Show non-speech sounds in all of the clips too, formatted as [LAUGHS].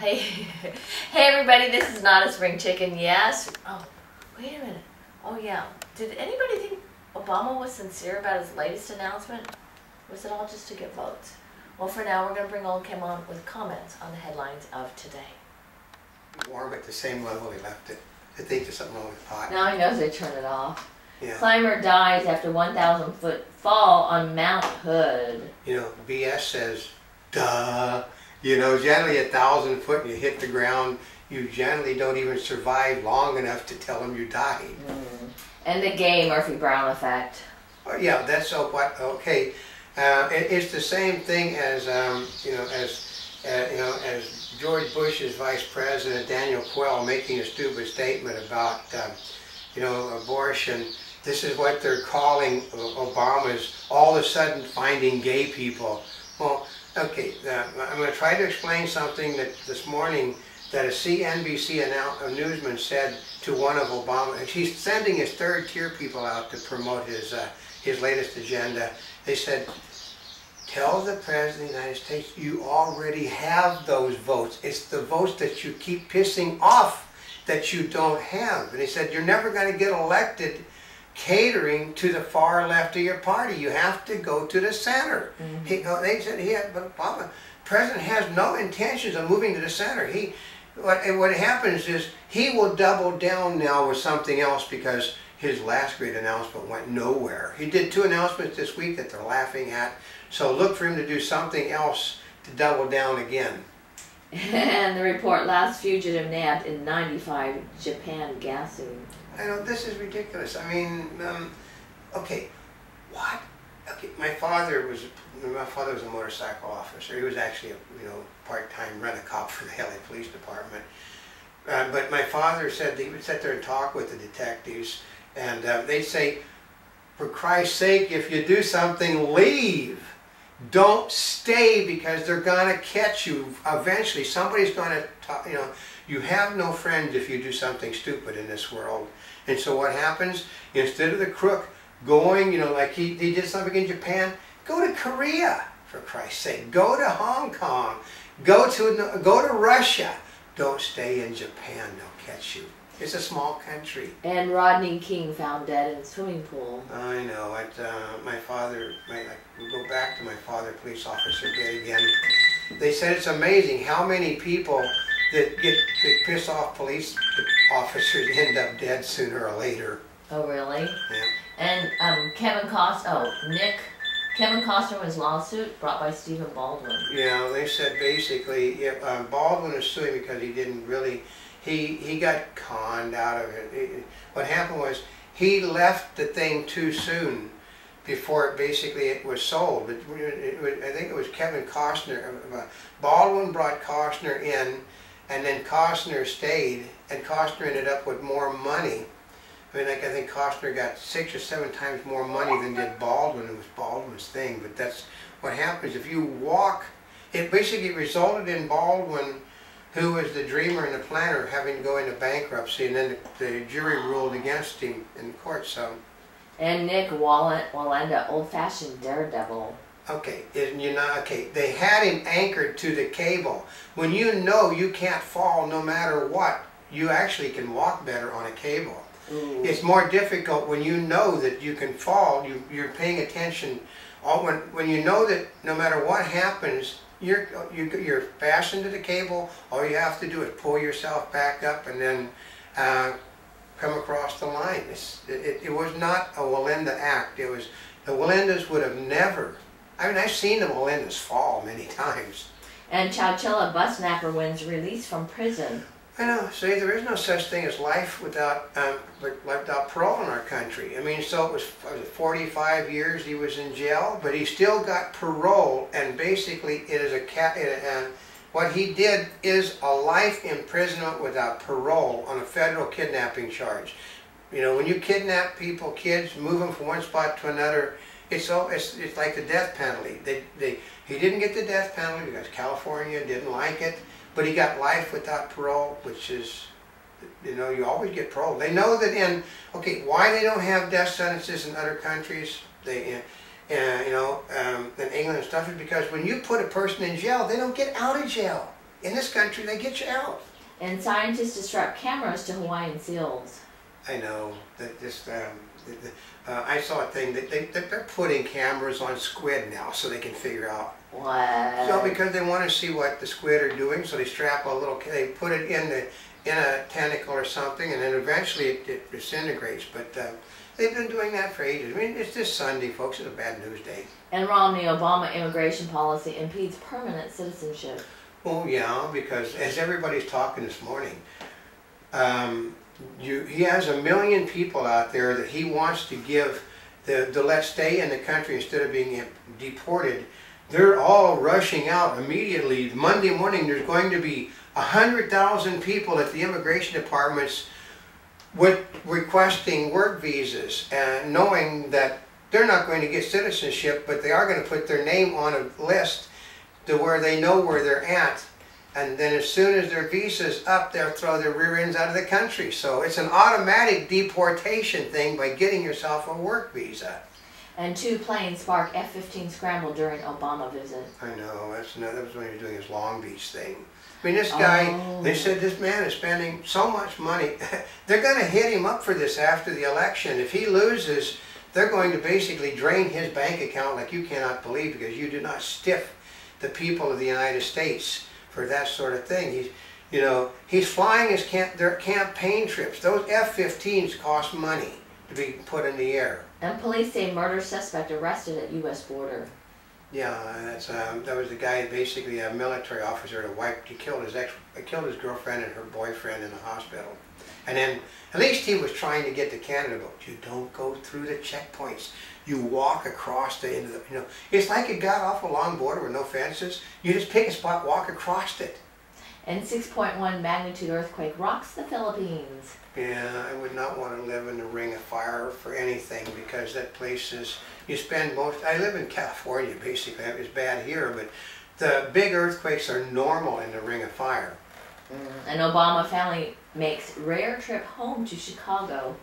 Hey, [LAUGHS] hey everybody, this is not a spring chicken. Yes. Oh, wait a minute. Oh yeah. Did anybody think Obama was sincere about his latest announcement? Was it all just to get votes? Well, for now, we're going to bring Oldecam on with comments on the headlines of today. Warm at the same level he left it. I think there's something wrong with the pot. Now he knows they turn it off. Yeah. Climber dies after 1,000 foot fall on Mount Hood. You know, BS says, duh. You know, generally a thousand foot and you hit the ground, you generally don't even survive long enough to tell them you died. Mm. And the gay Murphy Brown effect. Oh, yeah, that's so what, okay. Uh, it, it's the same thing as, um, you know, as, uh, you know, as George Bush's vice president, Daniel Quayle, making a stupid statement about, um, you know, abortion. This is what they're calling Obama's all of a sudden finding gay people. Okay, uh, I'm going to try to explain something that this morning that a CNBC newsman said to one of Obama, he's sending his third tier people out to promote his, uh, his latest agenda. They said, tell the President of the United States you already have those votes. It's the votes that you keep pissing off that you don't have. And he said, you're never going to get elected catering to the far left of your party. You have to go to the center. Mm -hmm. he, they said he had, but Obama, president has no intentions of moving to the center. He, what, what happens is he will double down now with something else because his last great announcement went nowhere. He did two announcements this week that they're laughing at. So look for him to do something else to double down again. [LAUGHS] and the report, last fugitive nabbed in 95 Japan gassing. I know, this is ridiculous. I mean, um, okay, what? Okay, my father was my father was a motorcycle officer. He was actually a you know part-time rent-a-cop for the LA Police Department. Uh, but my father said he would sit there and talk with the detectives, and uh, they'd say, "For Christ's sake, if you do something, leave. Don't stay because they're gonna catch you eventually. Somebody's gonna, talk, you know." You have no friends if you do something stupid in this world. And so what happens, instead of the crook going, you know, like he, he did something in Japan, go to Korea, for Christ's sake. Go to Hong Kong. Go to, go to Russia. Don't stay in Japan. They'll catch you. It's a small country. And Rodney King found dead in a swimming pool. I know. It, uh, my father, my, I go back to my father, police officer, dead again. They said it's amazing how many people that get, get piss off police officers end up dead sooner or later. Oh, really? Yeah. And um, Kevin Cost, oh, Nick, Kevin Costner's lawsuit brought by Stephen Baldwin. Yeah, they said basically if, um, Baldwin is suing because he didn't really, he, he got conned out of it. what happened was he left the thing too soon before it basically it was sold. It, it, it, I think it was Kevin Costner. Uh, Baldwin brought Costner in and then Costner stayed, and Costner ended up with more money. I mean, like I think Costner got six or seven times more money than did Baldwin. It was Baldwin's thing, but that's what happens if you walk. It basically resulted in Baldwin, who was the dreamer and the planner, having to go into bankruptcy, and then the, the jury ruled against him in court. So. And Nik Wallenda, old-fashioned daredevil. Okay, and you know, okay, they had him anchored to the cable. When you know you can't fall no matter what, you actually can walk better on a cable. Ooh. It's more difficult when you know that you can fall, you, you're paying attention. All when, when you know that no matter what happens, you're, you, you're fastened to the cable, all you have to do is pull yourself back up and then uh, come across the line. It, it, it was not a Wallenda act. It was, the Wallendas would have never I mean, I've seen them all in this fall many times. And Chowchilla bus snapper wins release from prison. I know. See, there is no such thing as life without um, without parole in our country. I mean, so it was, was it 45 years he was in jail, but he still got parole, and basically it is a cat. And what he did is a life imprisonment without parole on a federal kidnapping charge. You know, when you kidnap people, kids, move them from one spot to another, it's, all, it's, it's like the death penalty. They, they, he didn't get the death penalty because California didn't like it, but he got life without parole, which is, you know, you always get parole. They know that in, okay, why they don't have death sentences in other countries, they, uh, you know, um, in England and stuff, is because when you put a person in jail, they don't get out of jail. in this country, they get you out. And scientists to strap cameras to Hawaiian seals. I know that this. Um, uh, I saw a thing that they that they're putting cameras on squid now, so they can figure out. What? So because they want to see what the squid are doing, so they strap a little. They put it in the in a tentacle or something, and then eventually it, it disintegrates. But uh, they've been doing that for ages. I mean, it's just Sunday, folks. It's a bad news day. and Romney Obama immigration policy impedes permanent citizenship. Oh yeah, because as everybody's talking this morning, um, you, he has a million people out there that he wants to give the, the let stay in the country instead of being deported. They're all rushing out immediately. Monday morning, there's going to be a hundred thousand people at the immigration departments with requesting work visas, and knowing that they're not going to get citizenship, but they are going to put their name on a list to where they know where they're at. And then as soon as their visa's up, they'll throw their rear ends out of the country. So it's an automatic deportation thing by getting yourself a work visa. And two planes spark F-15 scramble during Obama visit. I know, that's another, that was when he was doing his Long Beach thing. I mean, this guy, Oh. they said this man is spending so much money. [LAUGHS] they're gonna hit him up for this after the election. If he loses, they're going to basically drain his bank account like you cannot believe because you do not stiff the people of the United States for that sort of thing. He's, you know, he's flying his camp, their campaign trips. Those F-15s cost money to be put in the air. And police say murder suspect arrested at U.S. border. Yeah, that's um, that was the guy, basically a military officer that wiped. He killed his ex, he killed his girlfriend and her boyfriend in the hospital, and then at least he was trying to get to Canada. But you don't go through the checkpoints. You walk across the into the. You know, it's like it got off a long border with no fences. You just pick a spot, walk across it. And 6.1 magnitude earthquake rocks the Philippines. Yeah, I would not want to live in the ring of fire for anything because that place is, you spend most, I live in California basically, it's bad here, but the big earthquakes are normal in the ring of fire. Mm, An Obama family makes rare trip home to Chicago.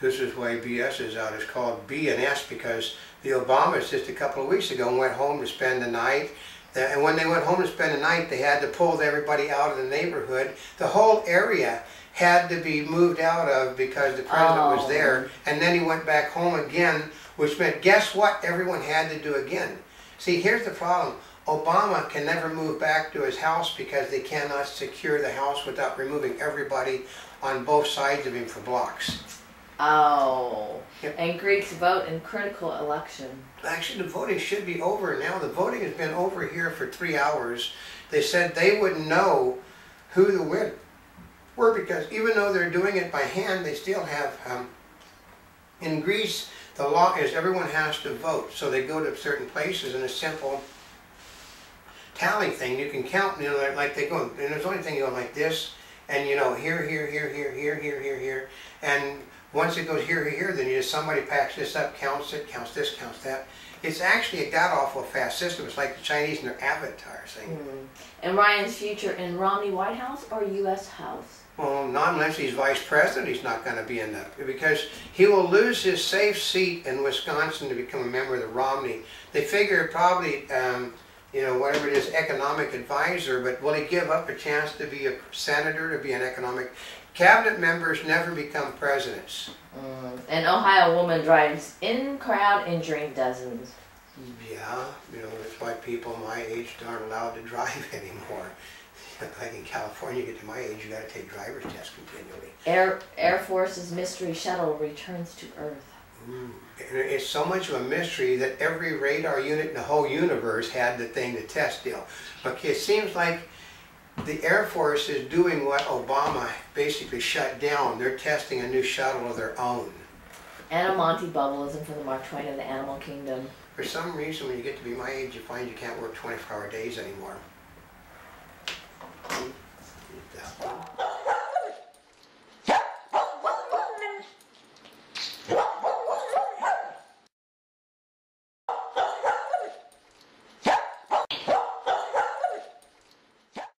This is why BS is out, it's called B and S because the Obamas just a couple of weeks ago went home to spend the night. And when they went home to spend the night, they had to pull everybody out of the neighborhood. The whole area had to be moved out of because the president was Oh. there. And then he went back home again, which meant, guess what? Everyone had to do again. See, here's the problem. Obama can never move back to his house because they cannot secure the house without removing everybody on both sides of him for blocks. Oh. Yep. And Greeks vote in critical election. Actually, the voting should be over now. The voting has been over here for three hours. They said they wouldn't know who the win were because even though they're doing it by hand, they still have, um, in Greece, the law is everyone has to vote. So they go to certain places and a simple tally thing, you can count, you know, like- like they go, and there's only thing you go like this, and you know, here, here, here, here, here, here, here, here, and once it goes here, here, here, then you just, somebody packs this up, counts it, counts this, counts that. It's actually a god awful fast system, it's like the Chinese and their avatar thing. And Ryan's future in Romney White House or U.S. House? Well, not unless he's vice president, he's not gonna be in that, because he will lose his safe seat in Wisconsin to become a member of the Romney. They figure probably, um, you know, whatever it is, economic advisor, but will he give up a chance to be a senator, to be an economic? Cabinet members never become presidents. Mm, an Ohio woman drives in crowd injuring dozens. Yeah, you know, that's why people my age aren't allowed to drive [LAUGHS] anymore. Like in California, you get to my age, you gotta take driver's tests continually. Air Air Force's mystery shuttle returns to Earth. Mm, and It's so much of a mystery that every radar unit in the whole universe had the thing to test deal. Okay, it seems like the Air Force is doing what Obama basically shut down. They're testing a new shuttle of their own. And a Montebubbleism from the Mark Twain of the Animal Kingdom. For some reason, when you get to be my age, you find you can't work 24-hour days anymore.